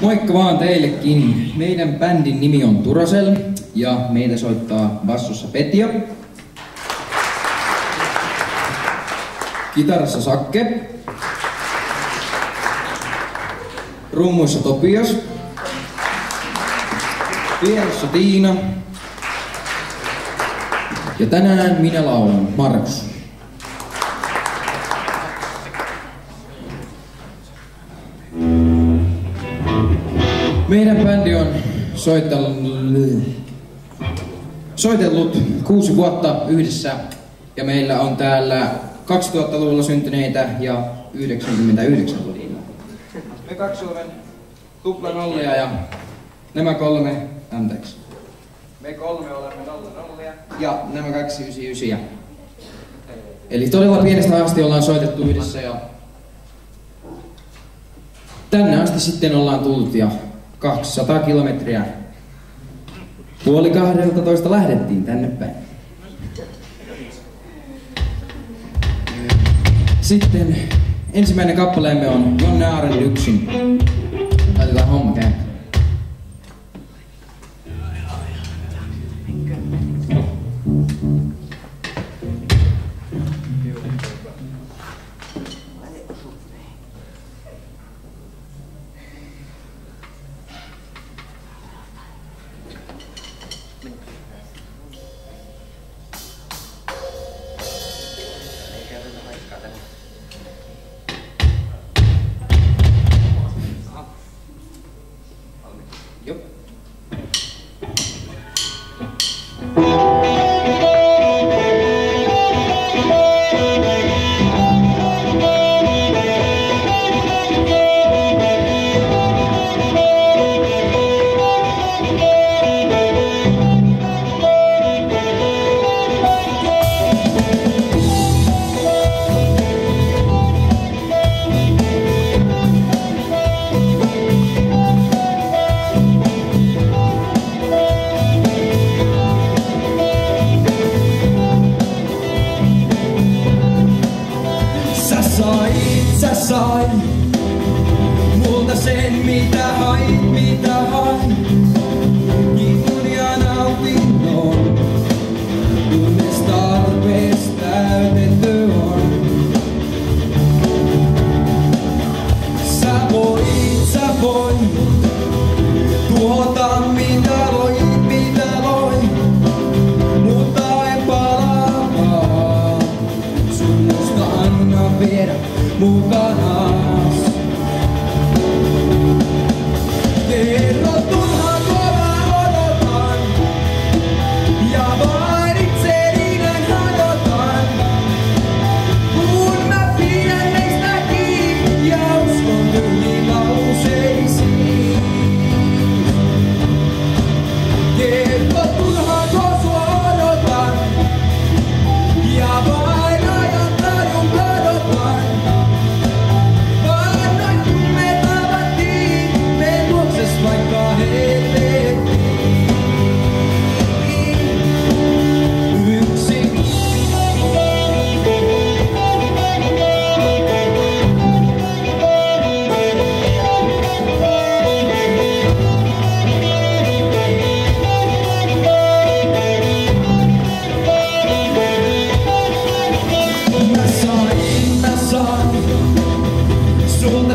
Moikka vaan teillekin. Meidän bändin nimi on Turasel ja meitä soittaa bassossa Petja. Kitarassa Sakke. Rummuissa Topias. Vieressä Tiina. Ja tänään minä laulan Markus. Meidän bändi on soitellut, soitellut kuusi vuotta yhdessä ja meillä on täällä 2000-luvulla syntyneitä ja 99-luvulla. Me kaksi olemme tupla nollia ja nämä kolme, anteeksi. Me kolme olemme nolla nollia ja nämä kaksi ysi ysiä. Eli todella pienestä asti ollaan soitettu yhdessä ja tänne asti sitten ollaan tullut ja 200 kilometriä. Puoli 12 lähdettiin tänne päin. Sitten ensimmäinen kappaleemme on Jonne Aaren yksin. Laitetaan homma käyntiin.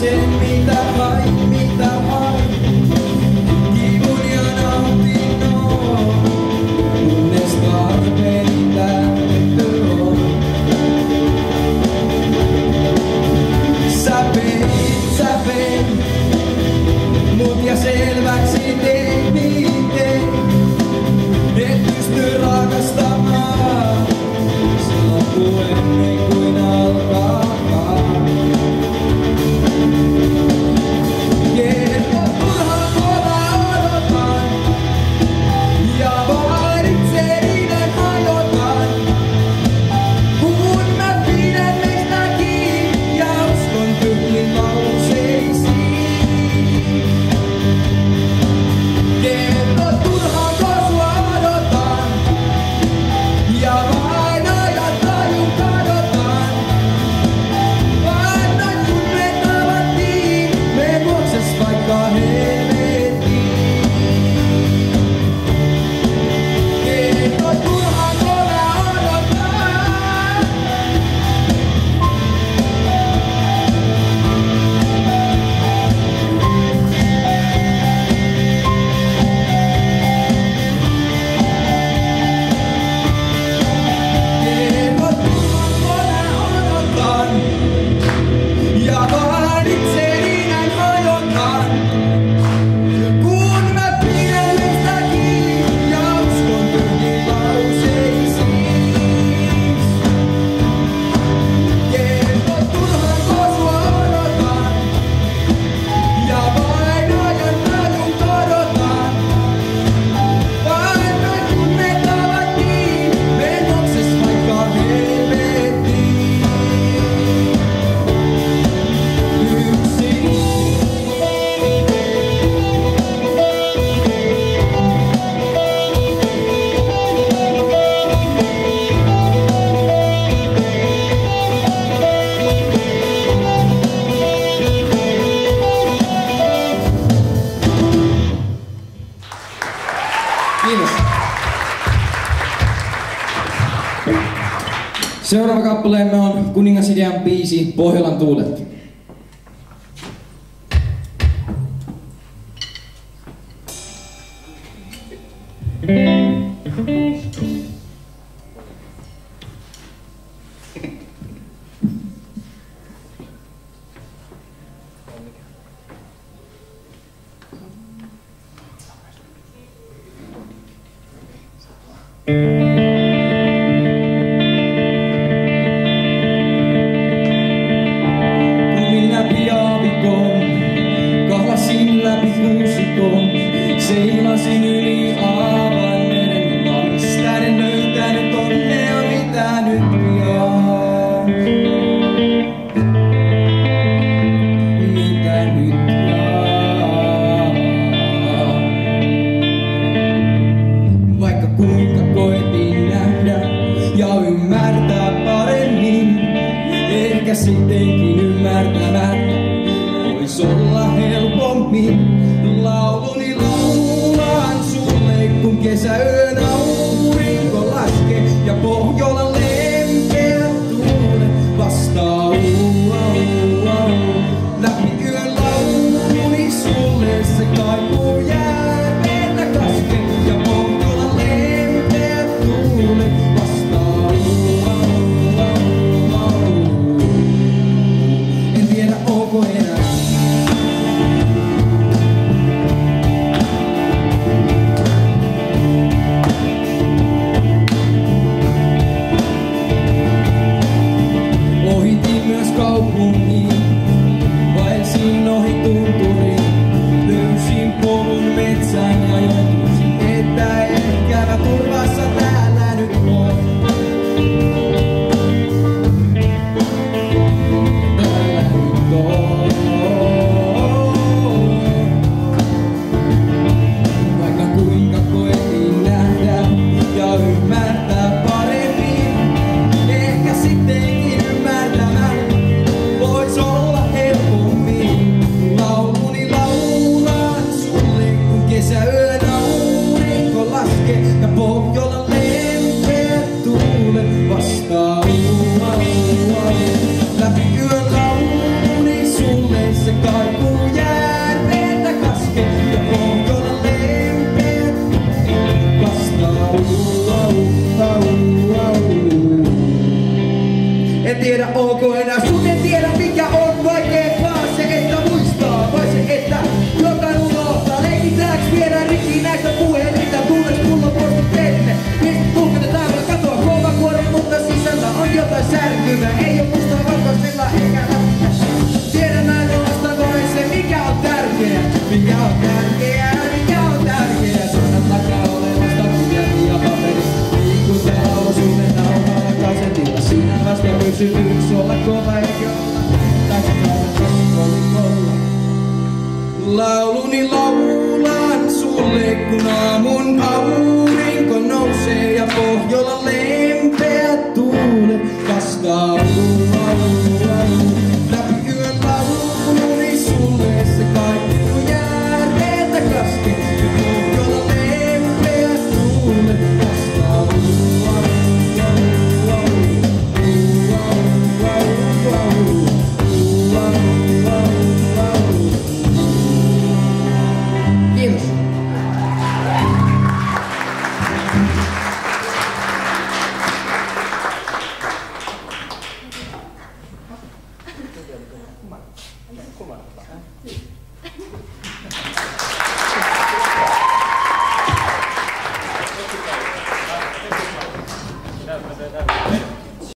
Sen mitä hain, mitä hain. Kiitos. Seuraava kappaleemme on Kuningasidean biisi Pohjolan tuulet. Juoksin läpi kuusikon, seilasin yli aavan meren kanssa. Tähden löytänyt onnea, mitä nyt jaan. Mitä nyt jaan. Vaikka kuinka koitin nähdä ja ymmärtää paremmin, ehkä sitten Kysytyks olla kova eikä olla Lauluni laulan sulle, kun aamun aurinko nousee ja Pohjolan lempeät tuulet vastaa